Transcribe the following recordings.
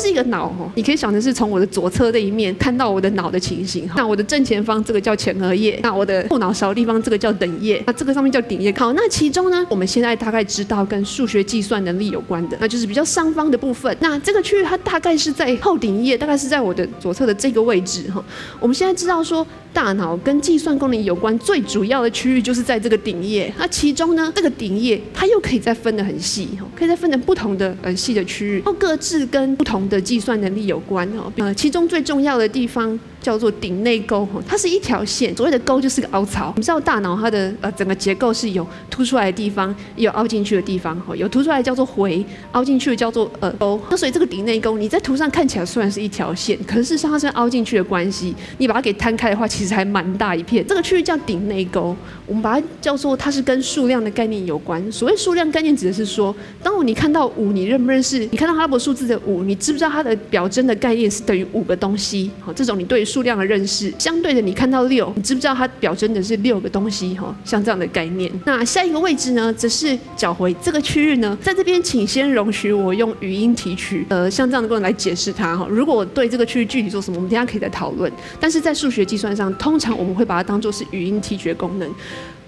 这个脑哦，你可以想的是从我的左侧这一面看到我的脑的情形。那我的正前方这个叫前额叶，那我的后脑勺地方这个叫等叶，那这个上面叫顶叶。好，那其中呢，我们现在大概知道跟数学计算能力有关的，那就是比较上方的部分。那这个区域它大概是在后顶叶，大概是在我的左侧的这个位置哈。我们现在知道说。大脑跟计算功能有关最主要的区域就是在这个顶叶，那其中呢，这个顶叶它又可以再分得很细，可以再分成不同的呃细的区域，然后各自跟不同的计算能力有关哦。呃，其中最重要的地方。叫做顶内沟，它是一条线，所谓的沟就是个凹槽。我们知道大脑它的呃整个结构是有凸出来的地方，有凹进去的地方哈。有凸出来叫做回，凹进去的叫做呃沟。那所以这个顶内沟，你在图上看起来虽然是一条线，可是事实上它是凹进去的关系。你把它给摊开的话，其实还蛮大一片。这个区域叫顶内沟，我们把它叫做它是跟数量的概念有关。所谓数量概念指的是说，当你看到五，你认不认识？你看到阿拉伯数字的五，你知不知道它的表征的概念是等于五个东西？好，这种你对。数量的认识，相对的，你看到六，你知不知道它表征的是六个东西？哈，像这样的概念。那下一个位置呢，则是脚回这个区域呢，在这边，请先容许我用语音提取，呃，像这样的功能来解释它。哈，如果我对这个区域具体做什么，我们等下可以再讨论。但是在数学计算上，通常我们会把它当做是语音提取功能。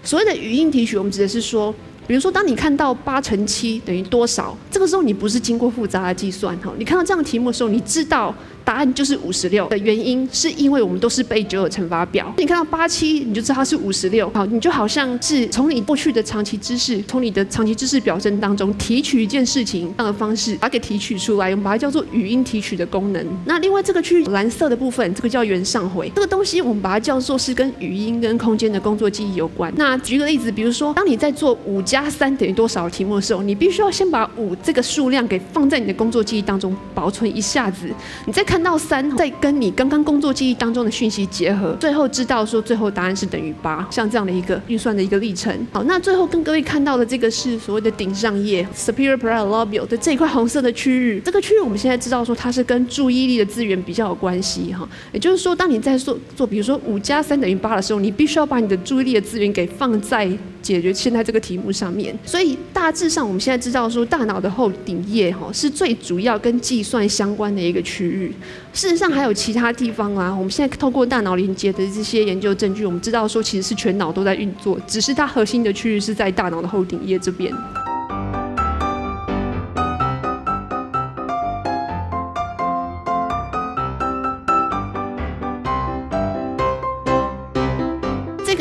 所谓的语音提取，我们指的是说。比如说，当你看到八乘七等于多少，这个时候你不是经过复杂的计算哈，你看到这样的题目的时候，你知道答案就是五十六的原因，是因为我们都是背九九乘法表。你看到八七，你就知道它是五十六，好，你就好像是从你过去的长期知识，从你的长期知识表征当中提取一件事情这样的方式，把它给提取出来，我们把它叫做语音提取的功能。那另外这个区域蓝色的部分，这个叫原上回，这个东西我们把它叫做是跟语音跟空间的工作记忆有关。那举个例子，比如说当你在做五加三等于多少题目的时候，你必须要先把五这个数量给放在你的工作记忆当中保存一下子，你再看到三，再跟你刚刚工作记忆当中的讯息结合，最后知道说最后答案是等于八，像这样的一个运算的一个历程。好，那最后跟各位看到的这个是所谓的顶上叶 （superior parietal lobe） 的这一块红色的区域，这个区域我们现在知道说它是跟注意力的资源比较有关系哈，也就是说，当你在做做比如说五加三等于八的时候，你必须要把你的注意力的资源给放在。解决现在这个题目上面，所以大致上我们现在知道说，大脑的后顶叶哈是最主要跟计算相关的一个区域。事实上还有其他地方啊，我们现在透过大脑连接的这些研究证据，我们知道说其实是全脑都在运作，只是它核心的区域是在大脑的后顶叶这边。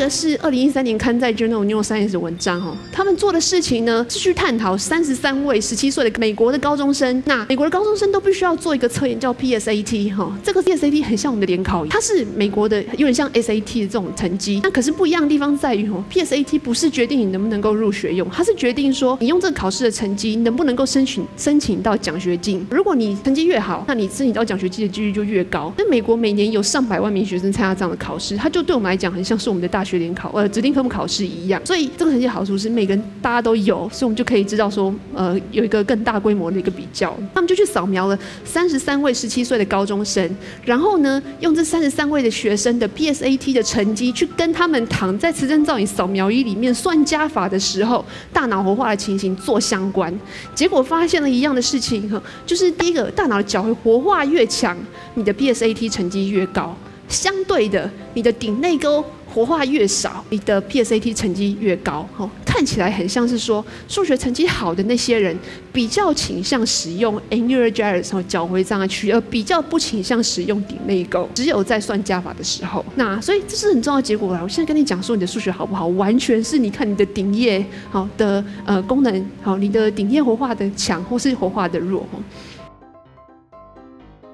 个是二零一三年刊在《Journal Neuroscience》的文章哦，他们做的事情呢是去探讨三十三位十七岁的美国的高中生，那美国的高中生都必须要做一个测验叫 PSAT 哈，这个 PSAT 很像我们的联考，它是美国的有点像 SAT 的这种成绩，那可是不一样的地方在于哦，PSAT 不是决定你能不能够入学用，它是决定说你用这个考试的成绩能不能够申请申请到奖学金，如果你成绩越好，那你申请到奖学金的几率就越高。那美国每年有上百万名学生参加这样的考试，它就对我们来讲很像是我们的大学。学联考呃指定科目考试一样，所以这个成绩好处是每个人大家都有，所以我们就可以知道说呃有一个更大规模的一个比较。他们就去扫描了三十三位十七岁的高中生，然后呢用这三十三位的学生的 PSAT 的成绩去跟他们躺在磁振造影扫描仪里面算加法的时候，大脑活化的情形做相关，结果发现了一样的事情哈，就是第一个大脑的角会活化越强，你的 PSAT 成绩越高，相对的你的顶内沟。活化越少，你的 PSAT 成绩越高。哈，看起来很像是说数学成绩好的那些人比较倾向使用 annular gyrus 和角回这样的区，而比较不倾向使用顶内沟。只有在算加法的时候，那所以这是很重要的结果啦。我现在跟你讲说你的数学好不好，完全是你看你的顶叶好的呃功能好，你的顶叶活化的强或是活化的弱。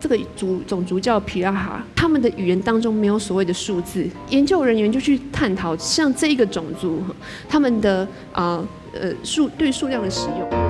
这个族种族叫皮拉哈，他们的语言当中没有所谓的数字。研究人员就去探讨，像这一个种族，他们的啊呃数对数量的使用。